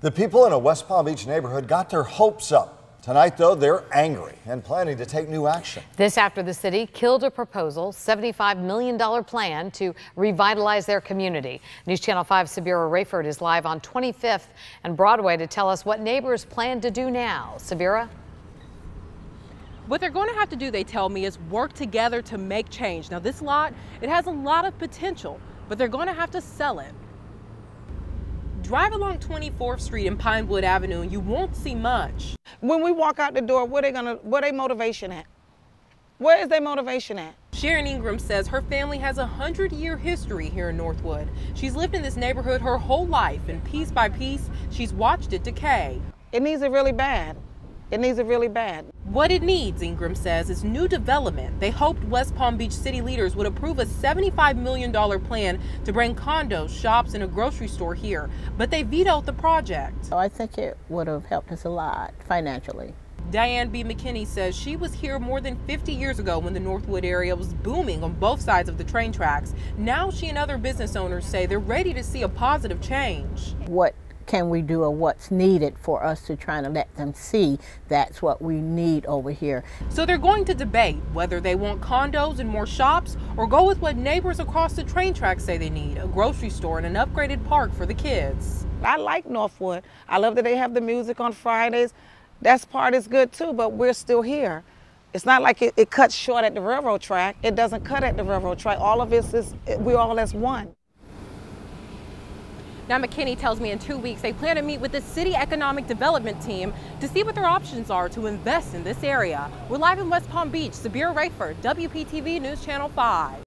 The people in a West Palm Beach neighborhood got their hopes up. Tonight, though, they're angry and planning to take new action. This after the city killed a proposal, $75 million plan to revitalize their community. News Channel 5 Sabirah Rayford is live on 25th and Broadway to tell us what neighbors plan to do now. Sabirah? What they're going to have to do, they tell me, is work together to make change. Now, this lot, it has a lot of potential, but they're going to have to sell it. Drive along 24th Street and Pinewood Avenue and you won't see much. When we walk out the door, where they gonna where they motivation at? Where is their motivation at? Sharon Ingram says her family has a hundred year history here in Northwood. She's lived in this neighborhood her whole life and piece by piece, she's watched it decay. It needs it really bad. It needs it really bad. What it needs, Ingram says, is new development. They hoped West Palm Beach city leaders would approve a $75 million plan to bring condos, shops, and a grocery store here, but they vetoed the project. So I think it would have helped us a lot financially. Diane B. McKinney says she was here more than 50 years ago when the Northwood area was booming on both sides of the train tracks. Now she and other business owners say they're ready to see a positive change. What can we do or what's needed for us to try to let them see that's what we need over here. So they're going to debate whether they want condos and more shops or go with what neighbors across the train tracks say they need, a grocery store and an upgraded park for the kids. I like Northwood. I love that they have the music on Fridays. That part is good too, but we're still here. It's not like it, it cuts short at the railroad track. It doesn't cut at the railroad track. All of us is, we're all as one. Now, McKinney tells me in two weeks they plan to meet with the city economic development team to see what their options are to invest in this area. We're live in West Palm Beach. Sabirah Rayford, WPTV News Channel 5.